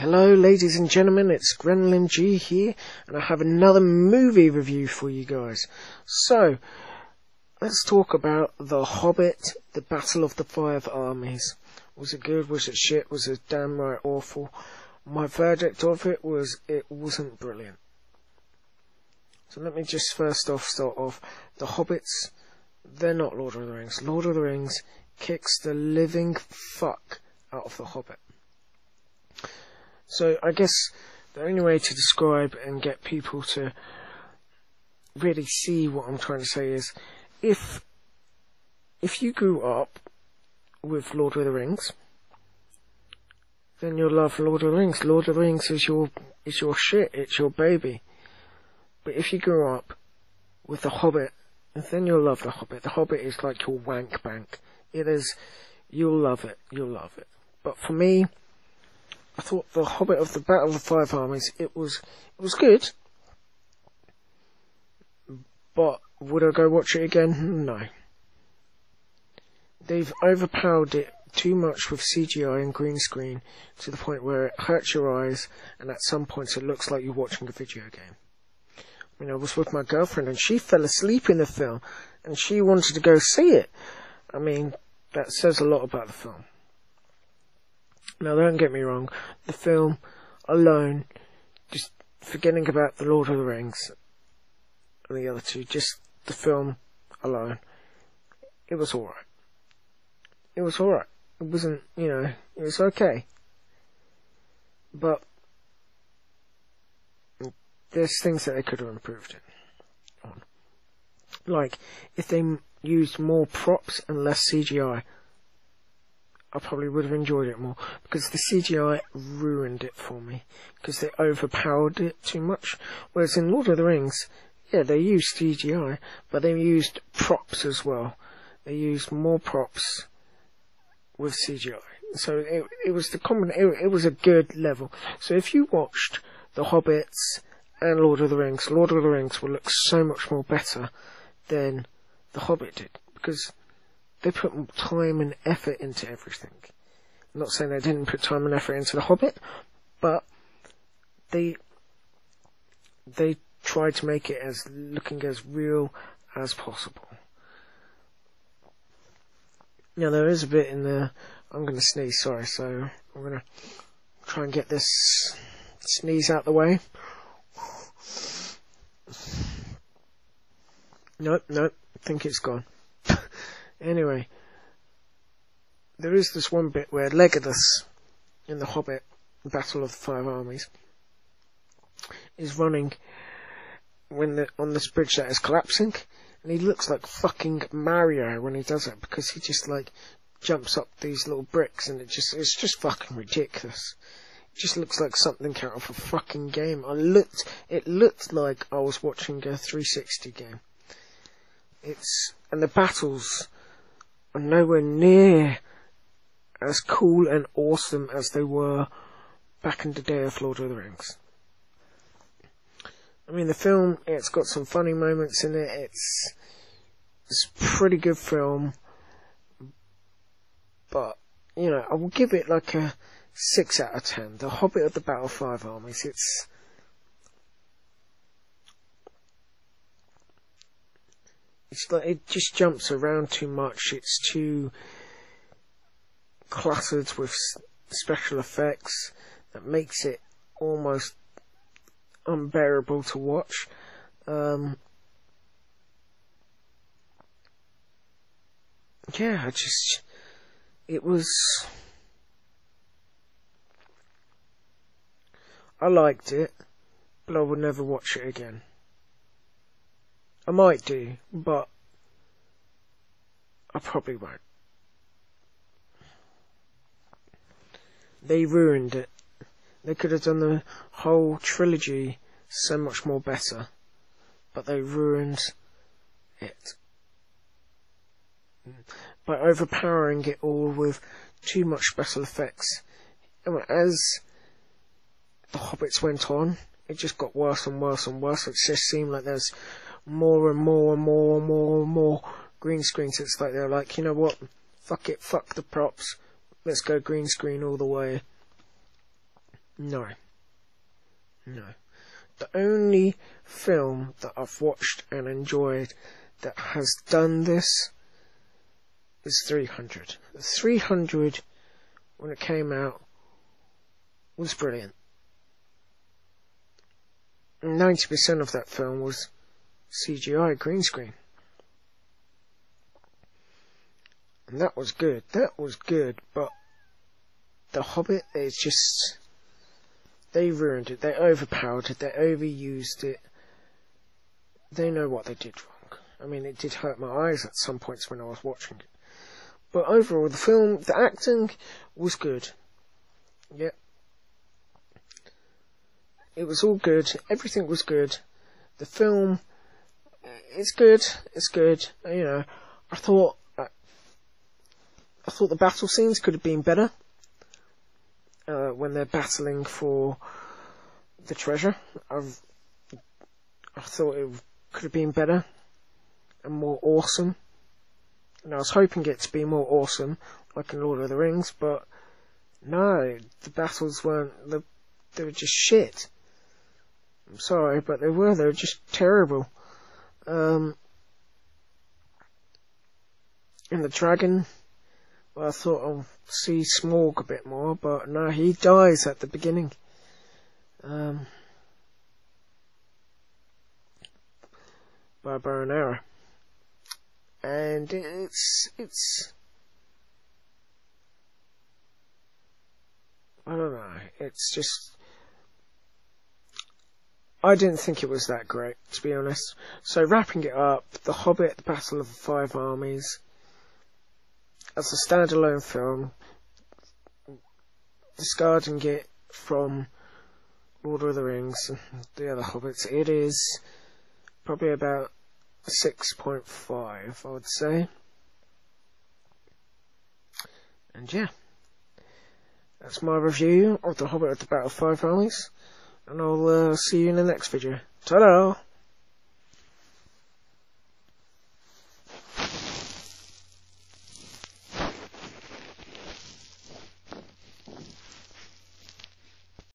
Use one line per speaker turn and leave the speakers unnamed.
Hello, ladies and gentlemen, it's Gremlin G here, and I have another movie review for you guys. So, let's talk about The Hobbit, The Battle of the Five Armies. Was it good? Was it shit? Was it damn right awful? My verdict of it was it wasn't brilliant. So let me just first off start off. The Hobbits, they're not Lord of the Rings. Lord of the Rings kicks the living fuck out of The Hobbit. So I guess the only way to describe and get people to really see what I'm trying to say is if if you grew up with Lord of the Rings, then you'll love Lord of the Rings. Lord of the Rings is your is your shit, it's your baby. But if you grew up with The Hobbit, then you'll love The Hobbit. The Hobbit is like your wank bank. It is you'll love it, you'll love it. But for me, I thought the Hobbit of the Battle of the Five Armies. It was it was good, but would I go watch it again? No. They've overpowered it too much with CGI and green screen to the point where it hurts your eyes, and at some points it looks like you're watching a video game. I mean, I was with my girlfriend and she fell asleep in the film, and she wanted to go see it. I mean, that says a lot about the film. Now, don't get me wrong, the film alone, just forgetting about The Lord of the Rings and the other two, just the film alone, it was alright. It was alright. It wasn't, you know, it was okay. But, there's things that they could have improved it on. Like, if they used more props and less CGI, I probably would have enjoyed it more because the CGI ruined it for me because they overpowered it too much. Whereas in Lord of the Rings, yeah, they used CGI, but they used props as well. They used more props with CGI. So it, it was the common, it, it was a good level. So if you watched The Hobbits and Lord of the Rings, Lord of the Rings will look so much more better than The Hobbit did because they put time and effort into everything. I'm not saying they didn't put time and effort into The Hobbit, but they they tried to make it as looking as real as possible. Now there is a bit in the I'm gonna sneeze, sorry, so I'm gonna try and get this sneeze out the way. Nope, nope, I think it's gone. Anyway, there is this one bit where Legolas in The Hobbit, Battle of the Five Armies, is running when the, on this bridge that is collapsing, and he looks like fucking Mario when he does it because he just like jumps up these little bricks and it just it's just fucking ridiculous. It just looks like something out of a fucking game. I looked, it looked like I was watching a 360 game. It's and the battles nowhere near as cool and awesome as they were back in the day of Lord of the Rings. I mean, the film, it's got some funny moments in it. It's, it's a pretty good film. But, you know, I will give it like a 6 out of 10. The Hobbit of the Battle Five Armies, it's, it's like it just jumps around too much. It's too cluttered with special effects that makes it almost unbearable to watch. Um, yeah, I just it was. I liked it, but I would never watch it again. I might do, but I probably won't. They ruined it. They could have done the whole trilogy so much more better, but they ruined it. By overpowering it all with too much special effects. And As the Hobbits went on, it just got worse and worse and worse. It just seemed like there's more and more and more and more and more green screens. It's like they're like, you know what? Fuck it, fuck the props. Let's go green screen all the way. No. No. The only film that I've watched and enjoyed that has done this is 300. 300, when it came out, was brilliant. 90% of that film was CGI green screen. And that was good. That was good, but The Hobbit is just. They ruined it. They overpowered it. They overused it. They know what they did wrong. I mean, it did hurt my eyes at some points when I was watching it. But overall, the film, the acting was good. Yep. It was all good. Everything was good. The film, it's good. It's good. You know, I thought, uh, I thought the battle scenes could have been better. Uh, when they're battling for the treasure, I've, I thought it could have been better and more awesome. And I was hoping it to be more awesome, like in Lord of the Rings, but no, the battles weren't. The, they were just shit. I'm sorry, but they were. They were just terrible. Um, and the dragon, well, I thought I'll see Smaug a bit more, but no, he dies at the beginning. Um, by bow and arrow and it's it's I don't know. It's just I didn't think it was that great, to be honest. So wrapping it up, The Hobbit: The Battle of the Five Armies, as a standalone film, discarding it from Lord of the Rings and the other Hobbits, it is probably about 6.5, I would say. And yeah, that's my review of The Hobbit at the Battle of Five Armies, and I'll uh, see you in the next video. Ta-da!